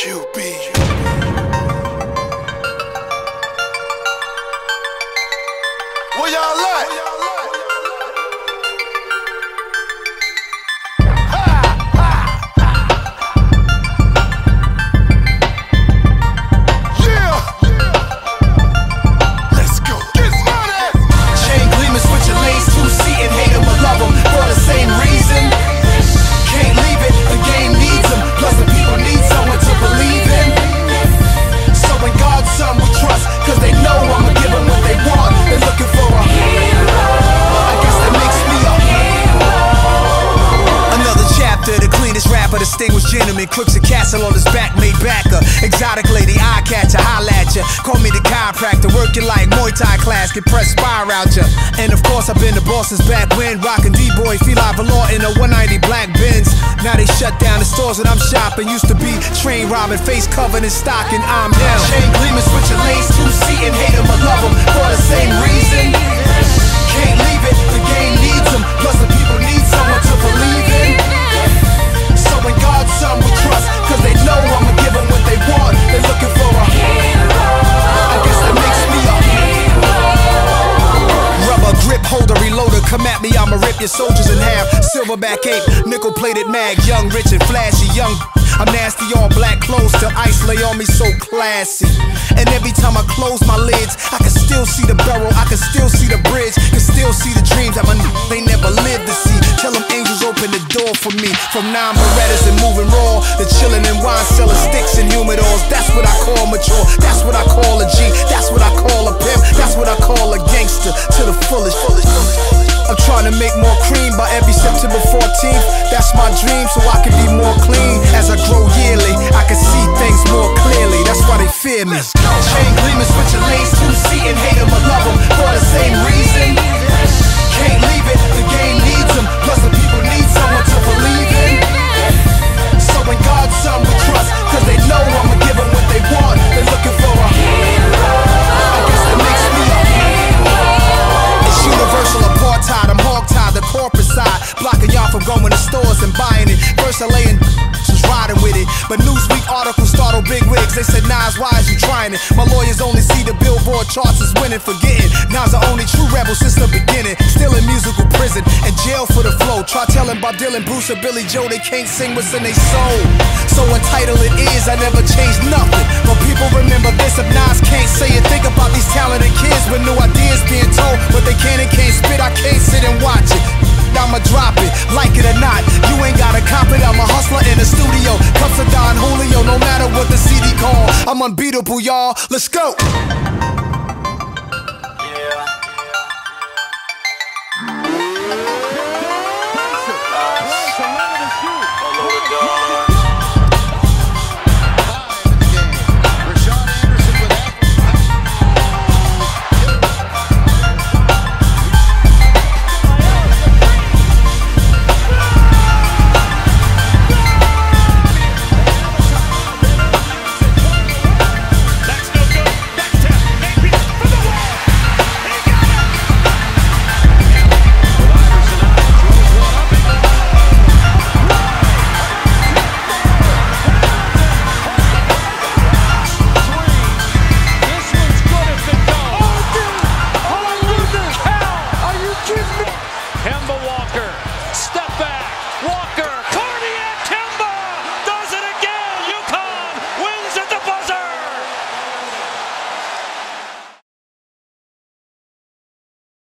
QB. Where y'all at? Distinguished gentleman, crooks a castle on his back, Maybach. Exotic lady, eye catcher, holla at ya. Call me the chiropractor, working like Muay Thai class, get press fire out ya. And of course, I've been the boss's back when, rockin' D-boy, Feli Valor in a 190 black Benz. Now they shut down the stores that I'm shopping. Used to be train robbing, face covered in stocking. I'm down. Chain gleaming, switching lanes, two seating, hate 'em or love 'em for the same reason. Can't leave it, the game rip your soldiers in half. Silverback ape, nickel plated mag, young, rich, and flashy, young. I'm nasty, all black clothes till ice lay on me so classy. And every time I close my lids, I can still see the barrel, I can still see the bridge, can still see the dreams that my n- they never lived to see. Tell them angels open the door for me. From nine Berettas and moving raw, the chillin' and wine cellar sticks and humidors. That's what I call mature. September 14th. That's my dream, so I can be more clean. As I grow yearly, I can see things more clearly. That's why they fear me. Chain gleaming, switching lanes, two seating, hate 'em or love 'em for the same reason. Stores and buying it. First I lay in was riding with it. But Newsweek articles startled big wigs. They said, Nas, why is you trying it? My lawyers only see the billboard charts as winning, forgetting. Nas the only true rebel since the beginning. Still in musical prison and jail for the flow. Try telling Bob Dylan, Bruce, or Billy Joel they can't sing what's in their soul. So entitled it is, I never changed nothing. But people remember this if Nas can't say it. Think about these talented I'm unbeatable, y'all. Let's go.